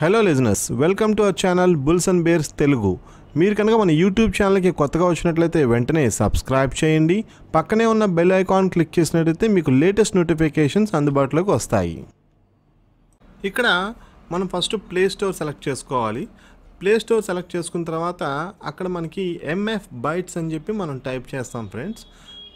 Hello లిజినెస్ welcome to our channel bulls and bears Telugu మీరు కనుక మన యూట్యూబ్ ఛానల్కి కొత్తగా వచ్చినట్లయితే వెంటనే సబ్స్క్రైబ్ చేయండి. పక్కనే ఉన్న బెల్ ఐకాన్ క్లిక్ చేసినట్లయితే మీకు లేటెస్ట్ నోటిఫికేషన్స్ అందుబాటులోకి వస్తాయి. ఇక్కడ మనం ఫస్ట్ ప్లే స్టోర్ సెలెక్ట్ చేసుకోవాలి. ప్లే స్టోర్ సెలెక్ట్ చేసుకున్న తర్వాత అక్కడ మనకి ఎంఎఫ్ బైట్స్ అని చెప్పి మనం టైప్ చేస్తాం ఫ్రెండ్స్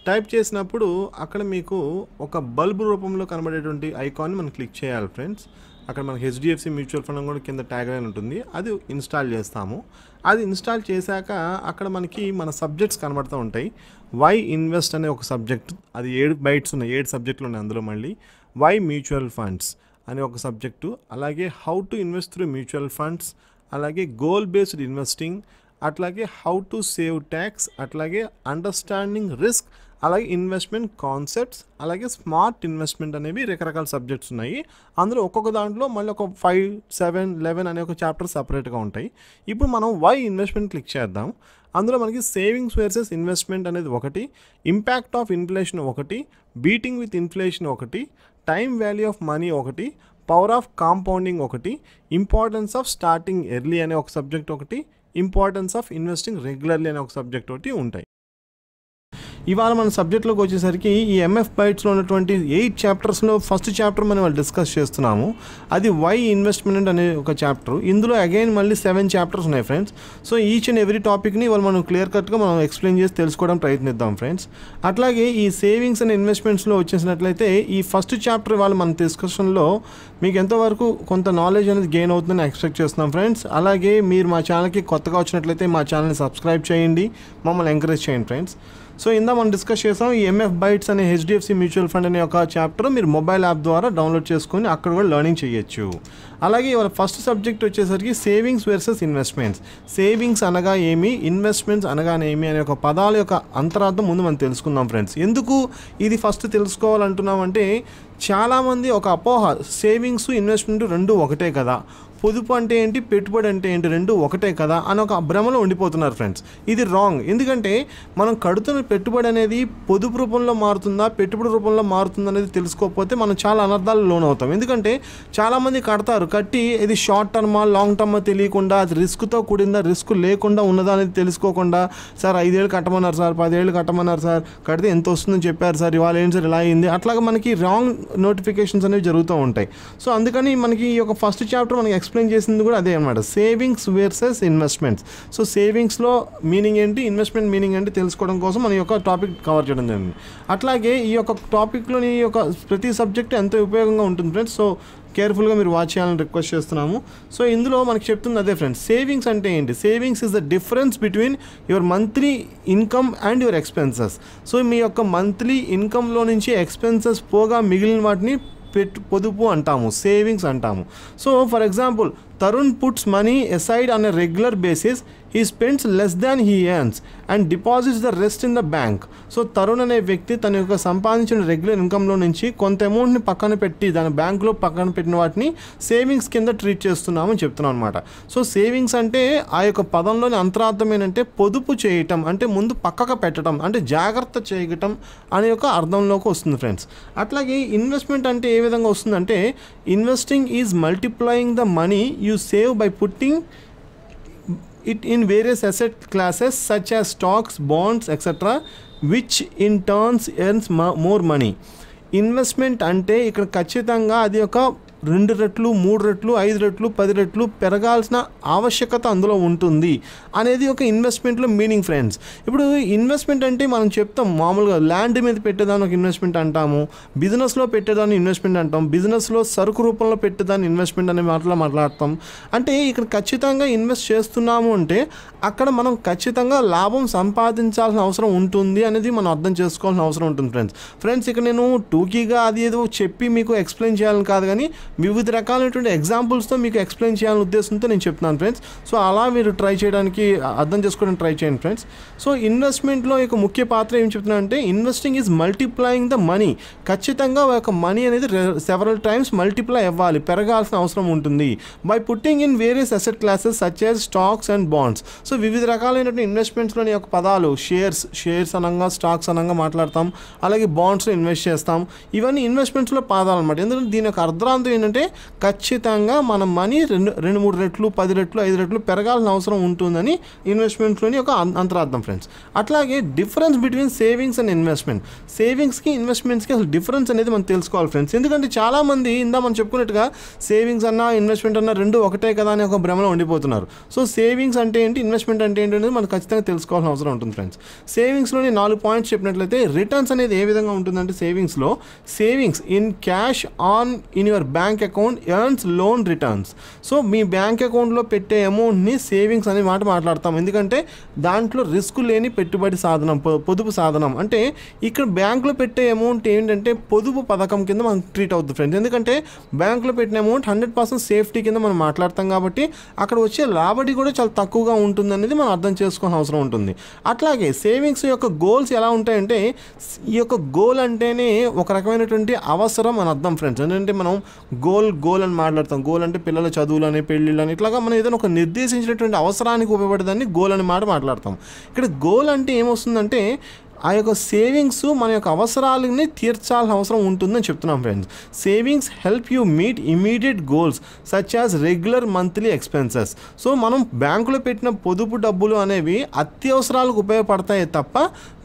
టైప్ చేసినప్పుడు అక్కడ మీకు ఒక బల్బ్ రూపంలో కనబడేటువంటి ఐకాన్ని మనం క్లిక్ చేయాలి ఫ్రెండ్స్. అక్కడ మనకి హెచ్డిఎఫ్సి మ్యూచువల్ ఫండ్ కూడా కింద ట్యాగ్ లైన్ ఉంటుంది. అది ఇన్స్టాల్ చేస్తాము. అది ఇన్స్టాల్ చేశాక అక్కడ మనకి మన సబ్జెక్ట్స్ కనబడుతూ ఉంటాయి. వై ఇన్వెస్ట్ అనే ఒక సబ్జెక్ట్ అది ఏడు బైట్స్ ఉన్నాయి ఏడు సబ్జెక్టులు ఉన్నాయి అందులో మళ్ళీ. వై మ్యూచువల్ ఫండ్స్ అనే ఒక సబ్జెక్టు అలాగే how to invest through mutual funds అలాగే గోల్ బేస్డ్ ఇన్వెస్టింగ్ అట్లాగే హౌ టు సేవ్ ట్యాక్స్ అట్లాగే అండర్స్టాండింగ్ రిస్క్ అలాగే ఇన్వెస్ట్మెంట్ కాన్సెప్ట్స్ అలాగే స్మార్ట్ ఇన్వెస్ట్మెంట్ అనేవి రకరకాల సబ్జెక్ట్స్ ఉన్నాయి. అందులో ఒక్కొక్క దాంట్లో మళ్ళీ ఒక ఫైవ్ సెవెన్ లెవెన్ అనే ఒక చాప్టర్ సపరేట్గా ఉంటాయి. ఇప్పుడు మనం వై ఇన్వెస్ట్మెంట్ క్లిక్ చేద్దాం. అందులో మనకి సేవింగ్స్ వర్సెస్ ఇన్వెస్ట్మెంట్ అనేది ఒకటి ఇంపాక్ట్ ఆఫ్ ఇన్ఫ్లేషన్ ఒకటి బీటింగ్ విత్ ఇన్ఫ్లేషన్ ఒకటి టైం వాల్యూ ఆఫ్ మనీ ఒకటి పవర్ ఆఫ్ కాంపౌండింగ్ ఒకటి ఇంపార్టెన్స్ ఆఫ్ స్టార్టింగ్ ఎర్లీ అనే ఒక సబ్జెక్ట్ ఒకటి ఇంపార్టెన్స్ ఆఫ్ ఇన్వెస్టింగ్ రెగ్యులర్లీ అనే ఒక సబ్జెక్ట్ ఒకటి ఉంటాయి. ఇవాళ మన సబ్జెక్ట్లోకి వచ్చేసరికి ఈ ఎంఎఫ్ బైట్స్లో ఉన్నటువంటి ఎయిట్ చాప్టర్స్లో ఫస్ట్ చాప్టర్ మనం వాళ్ళు డిస్కస్ చేస్తున్నాము. అది వై ఇన్వెస్ట్మెంట్ అనే ఒక చాప్టర్ ఇందులో అగైన్ మళ్ళీ సెవెన్ చాప్టర్స్ ఉన్నాయి friends so each and every టాపిక్ని వాళ్ళు మనం క్లియర్ కట్గా మనం ఎక్స్ప్లెయిన్ చేసి తెలుసుకోవడం ప్రయత్నిద్దాం ఫ్రెండ్స్ అట్లాగే ఈ సేవింగ్స్ అండ్ ఇన్వెస్ట్మెంట్స్లో వచ్చేసినట్లయితే ఈ ఫస్ట్ చాప్టర్ వాళ్ళు మన డిస్కషన్లో మీకు ఎంతవరకు కొంత నాలెడ్జ్ అనేది గెయిన్ అవుతుందని ఎక్స్పెక్ట్ చేస్తున్నాం ఫ్రెండ్స్ అలాగే మీరు మా ఛానల్కి కొత్తగా వచ్చినట్లయితే మా ఛానల్ని సబ్స్క్రైబ్ చేయండి. మమ్మల్ని ఎంకరేజ్ చేయండి ఫ్రెండ్స్ సో ఇందా మనం డిస్కస్ చేసాం ఈ ఎంఎఫ్ బైట్స్ అనే హెచ్డిఎఫ్సి మ్యూచువల్ ఫండ్ అనే ఒక చాప్టర్ మీరు మొబైల్ యాప్ ద్వారా డౌన్లోడ్ చేసుకొని అక్కడ కూడా లెర్నింగ్ చేయొచ్చు. అలాగే ఇవాళ ఫస్ట్ సబ్జెక్ట్ వచ్చేసరికి సేవింగ్స్ వర్సెస్ ఇన్వెస్ట్మెంట్స్ సేవింగ్స్ అనగా ఏమి? ఇన్వెస్ట్మెంట్స్ అనగానేమి అనే ఒక పదాల యొక్క అంతరార్థం ముందు మనం తెలుసుకుందాం ఫ్రెండ్స్ ఎందుకు ఇది ఫస్ట్ తెలుసుకోవాలంటున్నామంటే చాలామంది ఒక అపోహ సేవింగ్స్ ఇన్వెస్ట్మెంట్ రెండు ఒకటే కదా. పొదుపు అంటే ఏంటి పెట్టుబడి అంటే ఏంటి రెండు ఒకటే కదా అని ఒక భ్రమలో ఉండిపోతున్నారు ఫ్రెండ్స్ ఇది రాంగ్ ఎందుకంటే మనం కడుతున్న పెట్టుబడి అనేది పొదుపు రూపంలో మారుతుందా పెట్టుబడి రూపంలో మారుతుందా అనేది తెలుసుకోకపోతే మనం చాలా అనర్థాలు లోన్ అవుతాం ఎందుకంటే చాలామంది కడతారు కట్టి ఇది షార్ట్ టర్మా లాంగ్ టర్మా తెలియకుండా అది రిస్క్తో కూడిందా రిస్క్ లేకుండా ఉన్నదా అనేది తెలుసుకోకుండా సార్ ఐదేళ్ళు కట్టమన్నారు సార్ పదేళ్ళు కట్టమన్నారు సార్ కడితే ఎంత వస్తుందని చెప్పారు సార్ ఇవాళ ఏంటి సార్ ఇలా అయింది అట్లాగా మనకి రాంగ్ నోటిఫికేషన్స్ అనేవి జరుగుతూ ఉంటాయి. సో అందుకని మనకి ఈ యొక్క ఫస్ట్ చాప్టర్ మనకి ఎక్స్ప్లెయిన్ చేసింది కూడా అదే అనమాట సేవింగ్స్ వర్సెస్ ఇన్వెస్ట్మెంట్స్ సో సేవింగ్స్లో మీనింగ్ ఏంటి? ఇన్వెస్ట్మెంట్ మీనింగ్ ఏంటి? తెలుసుకోవడం కోసం మన యొక్క టాపిక్ కవర్ చేయడం జరిగింది. అట్లాగే ఈ యొక్క టాపిక్లోని ఈ యొక్క ప్రతి సబ్జెక్ట్ ఎంతో ఉపయోగంగా ఉంటుంది ఫ్రెండ్స్ సో కేర్ఫుల్గా మీరు వాచ్ చేయాలని రిక్వెస్ట్ చేస్తున్నాము. సో ఇందులో మనకి చెప్తుంది అదే ఫ్రెండ్స్ సేవింగ్స్ అంటే ఏంటి? Savings is the difference between your monthly income and your expenses so మీ యొక్క మంత్లీ ఇన్కంలో నుంచి ఎక్స్పెన్సెస్ పోగా మిగిలిన వాటిని పెట్టు పొదుపు అంటాము సేవింగ్స్ అంటాము. So for example Tarun puts money aside on a regular basis he spends less than he earns and deposits the rest in the bank so Tarun అనే వ్యక్తి తన యొక్క సంపాదించిన రెగ్యులర్ ఇన్కంలో నుంచి కొంత అమౌంట్ని పక్కన పెట్టి దాని బ్యాంకులో పక్కన పెట్టిన వాటిని సేవింగ్స్ కింద ట్రీట్ చేస్తున్నామని చెప్తున్నాం అనమాట సో సేవింగ్స్ అంటే ఆ యొక్క పదంలోని అంతరార్థం ఏంటంటే పొదుపు చేయటం అంటే ముందు పక్కకు పెట్టడం అంటే జాగ్రత్త చేయటం అనే యొక్క అర్థంలోకి వస్తుంది ఫ్రెండ్స్ అట్లాగే ఇన్వెస్ట్మెంట్ అంటే ఏ విధంగా వస్తుందంటే investing is multiplying the money you you save by putting it in various asset classes such as stocks, bonds, etc., which in turns earns more money. Investment అంటే ఇక్కడ ఖచ్చితంగా అది ఒక రెండు రెట్లు మూడు రెట్లు ఐదు రెట్లు పది రెట్లు పెరగాల్సిన ఆవశ్యకత అందులో ఉంటుంది అనేది ఒక ఇన్వెస్ట్మెంట్లో మీనింగ్ ఫ్రెండ్స్ ఇప్పుడు ఇన్వెస్ట్మెంట్ అంటే మనం చెప్తాం మామూలుగా ల్యాండ్ మీద పెట్టేదాన్ని ఒక ఇన్వెస్ట్మెంట్ అంటాము బిజినెస్లో పెట్టేదాన్ని ఇన్వెస్ట్మెంట్ అంటాం బిజినెస్లో సరుకు రూపంలో పెట్టేదాన్ని ఇన్వెస్ట్మెంట్ అనే మాటలో మాట్లాడతాం. అంటే ఇక్కడ ఖచ్చితంగా ఇన్వెస్ట్ చేస్తున్నాము అంటే అక్కడ మనం ఖచ్చితంగా లాభం సంపాదించాల్సిన అవసరం ఉంటుంది అనేది మనం అర్థం చేసుకోవాల్సిన అవసరం ఉంటుంది ఫ్రెండ్స్ ఫ్రెండ్స్ ఇక్కడ నేను టూకీగా అది ఏదో చెప్పి మీకు ఎక్స్ప్లెయిన్ చేయాలని కాదు కానీ వివిధ రకాలైనటువంటి ఎగ్జాంపుల్స్తో మీకు ఎక్స్ప్లెయిన్ చేయాలని ఉద్దేశంతో నేను చెప్తున్నాను ఫ్రెండ్స్ సో అలా మీరు ట్రై చేయడానికి అర్థం చేసుకోవడానికి ట్రై చేయండి ఫ్రెండ్స్ సో ఇన్వెస్ట్మెంట్లో యొక్క ముఖ్య పాత్ర ఏం చెప్తున్నా అంటే investing is multiplying the money ఖచ్చితంగా ఒక మనీ అనేది సెవరల్ టైమ్స్ మల్టిప్లై అవ్వాలి పెరగాల్సిన అవసరం ఉంటుంది. By putting in various asset classes such as stocks and bonds so వివిధ రకాలైనటువంటి ఇన్వెస్ట్మెంట్స్లోని యొక్క పదాలు షేర్స్ షేర్స్ అనగా స్టాక్స్ అనగా మాట్లాడతాం. అలాగే బాండ్స్లో ఇన్వెస్ట్ చేస్తాం. ఇవన్నీ ఇన్వెస్ట్మెంట్స్లో పదాలు అనమాట ఎందుకంటే దీని యొక్క అర్ధరాంతం ఏంటంటే ఖచ్చితంగా మన మనీ రెండు రెండు మూడు రెట్లు పది రెట్లు ఐదు రెట్లు పెరగాల్సిన అవసరం ఉంటుందని ఇన్వెస్ట్మెంట్లోని ఒక అంతరార్థం ఫ్రెండ్స్. అట్లాగే difference between savings and investment. సేవింగ్స్కి ఇన్వెస్ట్మెంట్స్కి అసలు డిఫరెన్స్ అనేది మనం తెలుసుకోవాలి ఫ్రెండ్స్. ఎందుకంటే చాలామంది ఇందా మనం చెప్పుకున్నట్టుగా సేవింగ్స్ అన్నా ఇన్వెస్ట్మెంట్ అన్నా రెండు ఒకటే కదా అని ఒక భ్రమలో ఉండిపోతున్నారు. సో సేవింగ్స్ అంటే ఏంటి ఇన్వెస్ట్మెంట్ అంటే ఏంటి అనేది మనం ఖచ్చితంగా తెలుసుకోవాల్సిన అవసరం ఉంటుంది ఫ్రెండ్స్. సేవింగ్స్లోని నాలుగు పాయింట్స్ చెప్పినట్లయితే రిటర్న్స్ అనేది ఏ విధంగా ఉంటుందంటే సేవింగ్స్లో savings in cash on in your bank bank account earns low returns so me bank అకౌంట్లో పెట్టే అమౌంట్ని సేవింగ్స్ అనే మాట మాట్లాడతాం. ఎందుకంటే దాంట్లో రిస్క్ లేని పెట్టుబడి సాధనం పొ- పొదుపు సాధనం. అంటే ఇక్కడ బ్యాంకులో పెట్టే అమౌంట్ ఏంటంటే పొదుపు పథకం కింద మనం ట్రీట్ అవుతుంది ఫ్రెండ్స్ ఎందుకంటే బ్యాంకులో పెట్టిన అమౌంట్ హండ్రెడ్ పర్సెంట్ సేఫ్టీ కింద మనం మాట్లాడతాం కాబట్టి అక్కడ వచ్చే రాబడి కూడా చాలా తక్కువగా ఉంటుంది అనేది మనం అర్థం చేసుకోవాల్సిన అవసరం ఉంటుంది. అట్లాగే సేవింగ్స్ యొక్క గోల్స్ ఎలా ఉంటాయంటే ఈ యొక్క గోల్ అంటేనే ఒక రకమైనటువంటి అవసరం అని అర్థం ఫ్రెండ్స్ ఎందుకంటే మనం గోల్ గోల్ అని మాట్లాడతాం. గోల్ అంటే పిల్లల చదువులని పెళ్ళిళ్ళని ఇట్లాగా మనం ఏదైనా ఒక నిర్దేశించినటువంటి అవసరానికి ఉపయోగపడేదాన్ని గోల్ అని మాట మాట్లాడతాం. ఇక్కడ గోల్ అంటే ఏమొస్తుందంటే ఆ యొక్క సేవింగ్స్ మన యొక్క అవసరాలని తీర్చాల్సిన అవసరం ఉంటుందని చెప్తున్నాం friends savings help you meet immediate goals such as regular monthly expenses so మనం బ్యాంకులో పెట్టిన పొదుపు డబ్బులు అనేవి అత్యవసరాలకు ఉపయోగపడతాయి తప్ప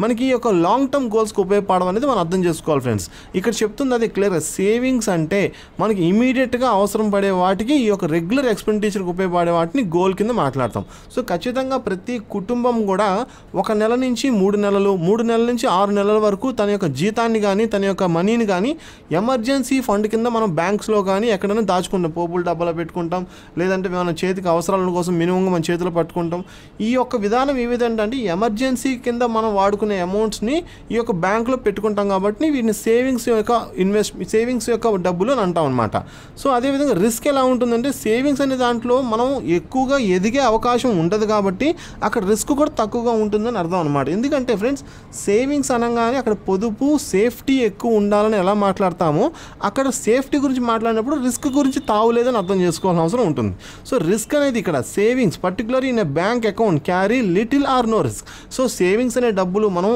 మనకి ఈ యొక్క లాంగ్ టర్మ్ గోల్స్కి ఉపయోగపడడం అనేది మనం అర్థం చేసుకోవాలి ఫ్రెండ్స్ ఇక్కడ చెప్తుంది అది క్లియర్ సేవింగ్స్ అంటే మనకి ఇమీడియట్గా అవసరం పడే వాటికి ఈ యొక్క రెగ్యులర్ ఎక్స్పెండిచర్కి ఉపయోగపడే వాటిని గోల్ కింద మాట్లాడతాం. సో ఖచ్చితంగా ప్రతి కుటుంబం కూడా ఒక నెల నుంచి మూడు నెలలు మూడు నెలల నుంచి ఆరు నెలల వరకు తన యొక్క జీతాన్ని కానీ తన యొక్క మనీని కానీ ఎమర్జెన్సీ ఫండ్ కింద మనం బ్యాంక్స్లో కానీ ఎక్కడైనా దాచుకుంటాం. పోపుల డబ్బాలో పెట్టుకుంటాం. లేదంటే మన చేతికి అవసరాల కోసం మినిమంగా మన చేతిలో పట్టుకుంటాం. ఈ యొక్క విధానం ఏ విధంగా అంటే ఎమర్జెన్సీ కింద మనం వాడుకునే అమౌంట్స్ని ఈ యొక్క బ్యాంకులో పెట్టుకుంటాం కాబట్టి వీటిని సేవింగ్స్ యొక్క ఇన్వెస్ట్ సేవింగ్స్ యొక్క డబ్బులు అని అంటాం అనమాట సో అదేవిధంగా రిస్క్ ఎలా ఉంటుందంటే సేవింగ్స్ అనే దాంట్లో మనం ఎక్కువగా ఎదిగే అవకాశం ఉండదు కాబట్టి అక్కడ రిస్క్ కూడా తక్కువగా ఉంటుందని అర్థం అనమాట ఎందుకంటే ఫ్రెండ్స్ సేవింగ్స్ అనగానే అక్కడ పొదుపు సేఫ్టీ ఎక్కువ ఉండాలని ఎలా మాట్లాడతామో అక్కడ సేఫ్టీ గురించి మాట్లాడినప్పుడు రిస్క్ గురించి తావులేదని అర్థం చేసుకోవాల్సిన అవసరం ఉంటుంది. సో రిస్క్ అనేది ఇక్కడ savings particular in a bank account carry little or no risk so savings అనే డబ్బులు మనం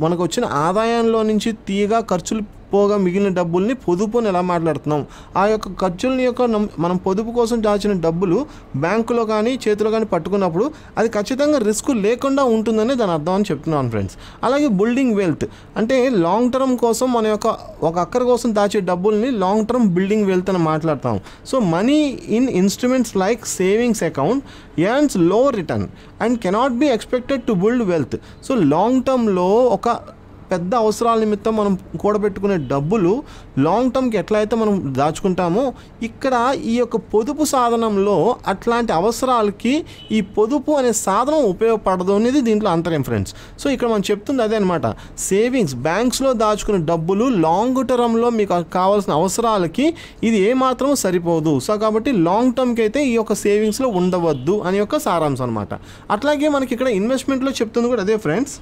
మనకు వచ్చిన ఆదాయంలో నుంచి తీయగా ఖర్చులు పోగా మిగిలిన డబ్బుల్ని పొదుపు అని ఎలా మాట్లాడుతున్నాం? ఆ యొక్క ఖర్చులని యొక్క మనం పొదుపు కోసం దాచిన డబ్బులు బ్యాంకులో కానీ చేతిలో కానీ పట్టుకున్నప్పుడు అది ఖచ్చితంగా రిస్క్ లేకుండా ఉంటుందని దాని అర్థం అని చెప్తున్నాను ఫ్రెండ్స్. అలాగే బిల్డింగ్ వెల్త్. అంటే లాంగ్ టర్మ్ కోసం మన యొక్క ఒక అక్కర కోసం దాచే డబ్బుల్ని లాంగ్ టర్మ్ బిల్డింగ్ వెల్త్ అని మాట్లాడతాం. So money in instruments like savings account earns low return and cannot be expected to build wealth so long టర్మ్లో ఒక పెద్ద అవసరాల నిమిత్తం మనం కూడబెట్టుకునే డబ్బులు లాంగ్ టర్మ్కి ఎట్లా అయితే మనం దాచుకుంటామో ఇక్కడ ఈ యొక్క పొదుపు సాధనంలో అట్లాంటి అవసరాలకి ఈ పొదుపు అనే సాధనం ఉపయోగపడదు అనేది దీంట్లో అంతరం ఫ్రెండ్స్ సో ఇక్కడ మనం చెప్తుంది అదే అనమాట సేవింగ్స్ బ్యాంక్స్లో దాచుకునే డబ్బులు లాంగ్ టర్మ్లో మీకు కావాల్సిన అవసరాలకి ఇది ఏమాత్రం సరిపోదు. సో కాబట్టి లాంగ్ టర్మ్కి అయితే ఈ యొక్క సేవింగ్స్లో ఉండవద్దు అని యొక్క సారాంశం అనమాట అట్లాగే మనకి ఇక్కడ ఇన్వెస్ట్మెంట్లో చెప్తుంది కూడా అదే ఫ్రెండ్స్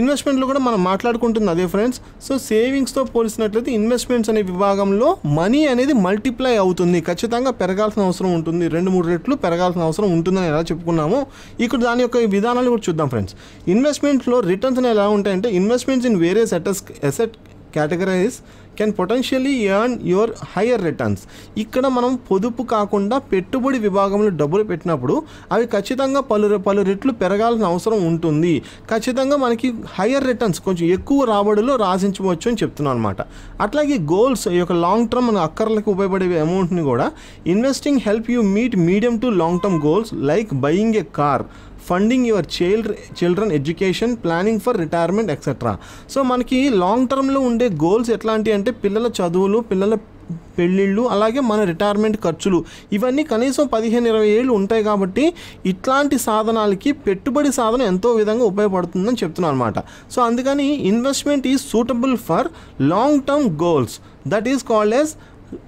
ఇన్వెస్ట్మెంట్లో కూడా మనం మాట్లాడుకుంటుంది అదే ఫ్రెండ్స్. సో సేవింగ్స్తో పోల్చినట్లయితే ఇన్వెస్ట్మెంట్స్ అనే విభాగంలో మనీ అనేది మల్టిప్లై అవుతుంది. ఖచ్చితంగా పెరగాల్సిన అవసరం ఉంటుంది. రెండు మూడు రెట్లు పెరగాల్సిన అవసరం ఉంటుందని ఎలా చెప్పుకున్నామో ఇక్కడ దాని యొక్క విధానాలు కూడా చూద్దాం ఫ్రెండ్స్. ఇన్వెస్ట్మెంట్లో రిటర్న్స్ ఎలా ఉంటాయంటే investments in various sets asset categorize can potentially earn your higher returns ఇక్కడ మనం పొదుపు కాకుండా పెట్టుబడి విభాగంలో డబ్బులు పెట్టినప్పుడు అవి ఖచ్చితంగా పలు పలు రెట్లు పెరగాల్సిన అవసరం ఉంటుంది. ఖచ్చితంగా మనకి హయ్యర్ రిటర్న్స్ కొంచెం ఎక్కువ రాబడిలో రాసించవచ్చు అని చెప్తున్నాను అనమాట అట్లాగే గోల్స్ ఈ యొక్క లాంగ్ టర్మ్ మన అక్కర్లకు ఉపయోగపడే అమౌంట్ని కూడా investing help you meet medium to long term goals like buying a car funding your child children education planning for retirement etcetera so మనకి లాంగ్ టర్మ్లో ఉండే గోల్స్ ఎట్లాంటివి అంటే పిల్లల చదువులు పిల్లల పెళ్ళిళ్ళు అలాగే మన రిటైర్మెంట్ ఖర్చులు. ఇవన్నీ కనీసం పదిహేను ఇరవై ఏళ్ళు ఉంటాయి కాబట్టి ఇట్లాంటి సాధనాలకి పెట్టుబడి సాధన ఎంతో విధంగా ఉపయోగపడుతుందని చెప్తున్నాను అనమాట సో అందుకని investment is suitable for long term goals that is called as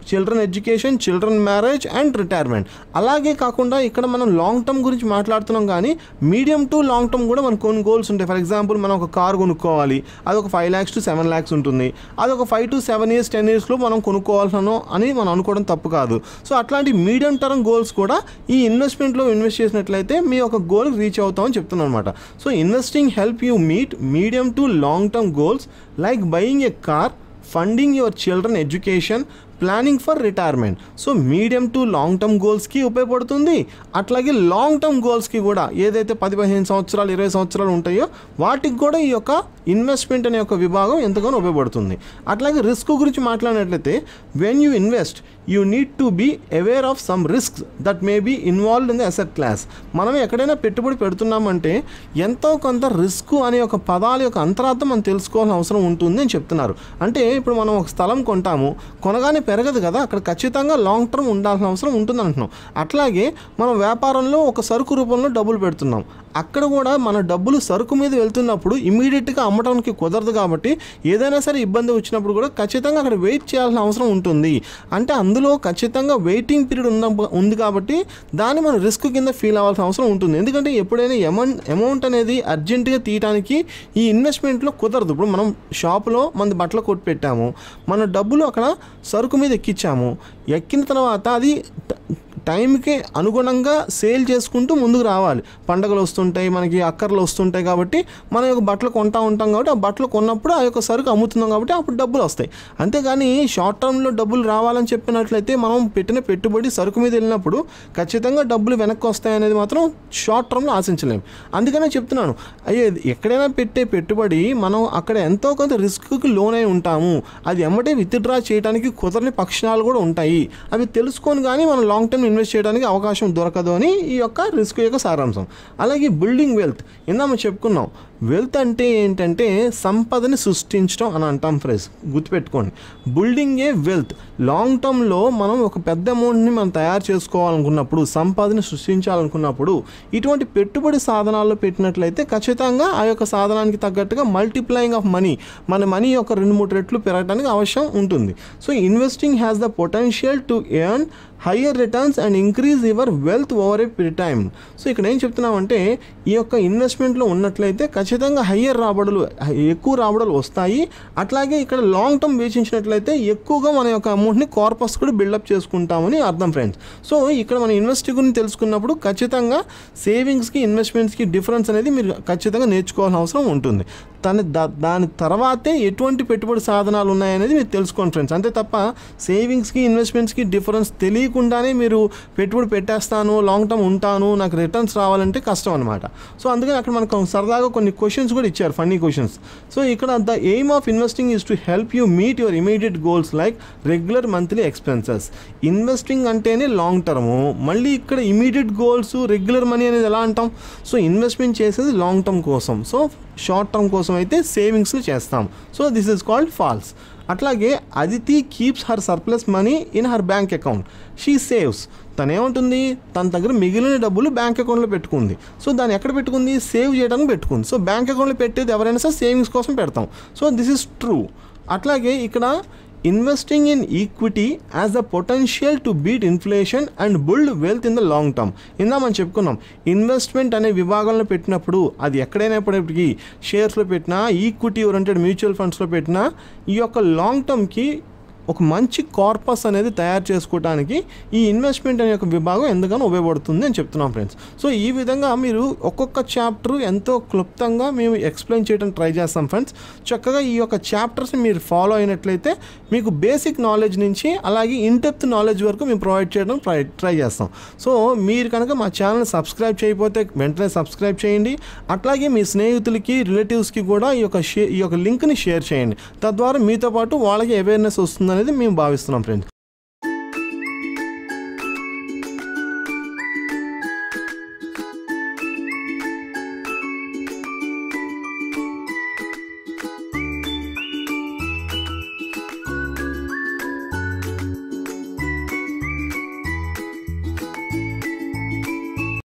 children education children marriage and retirement అలాగే కాకుండా ఇక్కడ మనం లాంగ్ టర్మ్ గురించి మాట్లాడుతున్నాం కానీ మీడియం టు లాంగ్ టర్మ్ కూడా మనకు కొన్ని గోల్స్ ఉంటాయి. ఫర్ ఎగ్జాంపుల్ మనం ఒక కార్ కొనుక్కోవాలి. అది ఒక five lakhs to seven lakhs ఉంటుంది. అది ఒక five to seven years ten ఇయర్స్లో మనం కొనుక్కోవాల్సిన అని మనం అనుకోవడం తప్పు కాదు. సో అట్లాంటి మీడియం టర్మ్ గోల్స్ కూడా ఈ ఇన్వెస్ట్మెంట్లో ఇన్వెస్ట్ చేసినట్లయితే మీ ఒక గోల్ రీచ్ అవుతామని చెప్తున్నాను అనమాట so investing help you meet medium to long term goals like buying a car funding your children education planning for retirement so medium to long term గోల్స్కి ఉపయోగపడుతుంది. అట్లాగే long term గోల్స్కి కూడా ఏదైతే పది పదిహేను సంవత్సరాలు ఇరవై సంవత్సరాలు ఉంటాయో వాటికి కూడా ఈ యొక్క ఇన్వెస్ట్మెంట్ అనే ఒక విభాగం ఎంతగానో ఉపయోగపడుతుంది. అట్లాగే రిస్క్ గురించి మాట్లాడినట్లయితే when you invest you need to be aware of some risk that may be involved in the asset class మనం ఎక్కడైనా పెట్టుబడి పెడుతున్నామంటే ఎంతో కొంత రిస్క్ అనే ఒక పదాల యొక్క అంతరార్థం మనం తెలుసుకోవాల్సిన అవసరం ఉంటుంది అని చెప్తున్నారు. అంటే ఇప్పుడు మనం ఒక స్థలం కొంటాము కొనగానే పెరగదు కదా అక్కడ ఖచ్చితంగా లాంగ్ టర్మ్ ఉండాల్సిన అవసరం ఉంటుంది అంటున్నాం అట్లాగే మనం వ్యాపారంలో ఒక సరుకు రూపంలో డబ్బులు పెడుతున్నాం. అక్కడ కూడా మన డబ్బులు సరుకు మీద వెళ్తున్నప్పుడు ఇమీడియట్గా అమ్మడానికి కుదరదు కాబట్టి ఏదైనా సరే ఇబ్బంది వచ్చినప్పుడు కూడా ఖచ్చితంగా అక్కడ వెయిట్ చేయాల్సిన అవసరం ఉంటుంది. అంటే అందులో ఖచ్చితంగా వెయిటింగ్ పీరియడ్ ఉన్న ఉంది కాబట్టి దాన్ని మనం రిస్క్ కింద ఫీల్ అవ్వాల్సిన అవసరం ఉంటుంది. ఎందుకంటే ఎప్పుడైనా అమౌంట్ అమౌంట్ అనేది అర్జెంటుగా తీయడానికి ఈ ఇన్వెస్ట్మెంట్లో కుదరదు. ఇప్పుడు మనం షాపులో మన బట్టలు కొట్టి పెట్టాము. మన డబ్బులు అక్కడ సరుకు మీద ఎక్కించాము ఎక్కిన తర్వాత అది టైంకి అనుగుణంగా సేల్ చేసుకుంటూ ముందుకు రావాలి. పండగలు వస్తుంటాయి మనకి అక్కర్లు వస్తుంటాయి కాబట్టి మనం యొక్క బట్టలు కొంటా ఉంటాం కాబట్టి ఆ బట్టలు కొన్నప్పుడు ఆ యొక్క సరుకు అమ్ముతున్నాం కాబట్టి అప్పుడు డబ్బులు వస్తాయి. అంతేగాని షార్ట్ టర్మ్లో డబ్బులు రావాలని చెప్పినట్లయితే మనం పెట్టిన పెట్టుబడి సరుకు మీద వెళ్ళినప్పుడు ఖచ్చితంగా డబ్బులు వెనక్కి వస్తాయి అనేది మాత్రం షార్ట్ టర్మ్లో ఆశించలేము అందుకనే చెప్తున్నాను అయ్యే ఎక్కడైనా పెట్టే పెట్టుబడి మనం అక్కడ ఎంతో కొంత రిస్క్కి లోన్ అయి ఉంటాము. అది ఎమ్మటే విత్డ్రా చేయడానికి కుదరని పక్షణాలు కూడా ఉంటాయి. అవి తెలుసుకొని కానీ మనం లాంగ్ టర్మ్ ఇన్వెస్ట్ చేయడానికి అవకాశం దొరకదు అని ఈ యొక్క రిస్క్ యొక్క సారాంశం. అలాగే బిల్డింగ్ వెల్త్ ఇందాక చెప్పుకున్నాం వెల్త్ అంటే ఏంటంటే సంపదని సృష్టించడం అని అంటాం ఫ్రెండ్స్. గుర్తుపెట్టుకోండి. బిల్డింగ్ ఏ వెల్త్ లాంగ్ టర్మ్లో మనం ఒక పెద్ద అమౌంట్ని మనం తయారు చేసుకోవాలనుకున్నప్పుడు సంపదని సృష్టించాలనుకున్నప్పుడు ఇటువంటి పెట్టుబడి సాధనాల్లో పెట్టినట్లయితే ఖచ్చితంగా ఆ యొక్క సాధనానికి తగ్గట్టుగా మల్టిప్లయింగ్ ఆఫ్ మనీ మన మనీ యొక్క రెండు మూడు రెట్లు పెరగడానికి అవసరం ఉంటుంది. So investing has the potential to earn higher returns and increase your wealth over a period time so ఇక్కడ ఏం చెప్తున్నామంటే ఈ యొక్క ఇన్వెస్ట్మెంట్లో ఉన్నట్లయితే ఖచ్చితంగా ఖచ్చితంగా హయ్యర్ రాబడులు ఎక్కువ రాబడులు వస్తాయి. అట్లాగే ఇక్కడ లాంగ్ టర్మ్ వేచించినట్లయితే ఎక్కువగా మన యొక్క అమౌంట్ని కార్పస్ కూడా బిల్డప్ చేసుకుంటామని అర్థం ఫ్రెండ్స్ సో ఇక్కడ మన ఇన్వెస్ట్ గురించి తెలుసుకున్నప్పుడు ఖచ్చితంగా సేవింగ్స్కి ఇన్వెస్ట్మెంట్స్కి డిఫరెన్స్ అనేది మీరు ఖచ్చితంగా నేర్చుకోవాల్సిన అవసరం ఉంటుంది. తన దాని తర్వాతే ఎటువంటి పెట్టుబడి సాధనాలు ఉన్నాయనేది మీరు తెలుసుకోండి ఫ్రెండ్స్ అంతే తప్ప సేవింగ్స్కి ఇన్వెస్ట్మెంట్స్కి డిఫరెన్స్ తెలియకుండానే మీరు పెట్టుబడి పెట్టేస్తాను లాంగ్ టర్మ్ ఉంటాను నాకు రిటర్న్స్ రావాలంటే కష్టం అనమాట సో అందుకని అక్కడ మనకు సరదాగా కొన్ని క్వశ్చన్స్ కూడా ఇచ్చారు ఫన్నీ క్వశ్చన్స్ సో ఇక్కడ the aim of investing is to help you meet your immediate goals like regular monthly expenses investing అంటేనే లాంగ్ టర్మ్ మళ్ళీ ఇక్కడ ఇమీడియట్ గోల్స్ రెగ్యులర్ మనీ అనేది ఎలా అంటాం? సో ఇన్వెస్ట్మెంట్ చేసేది లాంగ్ టర్మ్ కోసం. సో షార్ట్ టర్మ్ కోసం అయితే సేవింగ్స్ చేస్తాం. So this is called false అట్లాగే Aditi keeps her surplus money in her bank account she saves తను తన దగ్గర మిగిలిన డబ్బులు బ్యాంక్ అకౌంట్లో పెట్టుకుంది. సో దాన్ని ఎక్కడ పెట్టుకుంది? సేవ్ చేయడానికి పెట్టుకుంది. సో బ్యాంక్ అకౌంట్లో పెట్టేది ఎవరైనా సరే సేవింగ్స్ కోసం పెడతాం. సో దిస్ ఇస్ ట్రూ అట్లాగే ఇక్కడ investing in equity has the potential to beat inflation and build wealth in the long term ఇందా మనం చెప్పుకున్నాం. ఇన్వెస్ట్మెంట్ అనే విభాగంలో పెట్టినప్పుడు అది ఎక్కడైనప్పటికీ షేర్స్లో పెట్టినా ఈక్విటీ ఓరియంటెడ్ మ్యూచువల్ ఫండ్స్లో పెట్టినా ఈ యొక్క లాంగ్ టర్మ్కి ఒక మంచి కార్పస్ అనేది తయారు చేసుకోవడానికి ఈ ఇన్వెస్ట్మెంట్ అనే ఒక విభాగం ఎంతగానో ఉపయోగపడుతుంది అని చెప్తున్నాం ఫ్రెండ్స్ సో ఈ విధంగా మీరు ఒక్కొక్క చాప్టర్ ఎంతో క్లుప్తంగా మేము ఎక్స్ప్లెయిన్ చేయడం ట్రై చేస్తాం ఫ్రెండ్స్ చక్కగా ఈ యొక్క చాప్టర్స్ని మీరు ఫాలో అయినట్లయితే మీకు బేసిక్ నాలెడ్జ్ నుంచి అలాగే ఇన్డెప్త్ నాలెడ్జ్ వరకు మేము ప్రొవైడ్ చేయడం ట్రై ట్రై చేస్తాం. సో మీరు కనుక మా ఛానల్ సబ్స్క్రైబ్ చేయకపోతే వెంటనే సబ్స్క్రైబ్ చేయండి. అట్లాగే మీ స్నేహితులకి రిలేటివ్స్కి కూడా ఈ యొక్క షే ఈ యొక్క లింక్ని షేర్ చేయండి. తద్వారా మీతో పాటు వాళ్ళకి అవేర్నెస్ వస్తుంది అనేది మేము భావిస్తున్నాం ఫ్రెండ్స్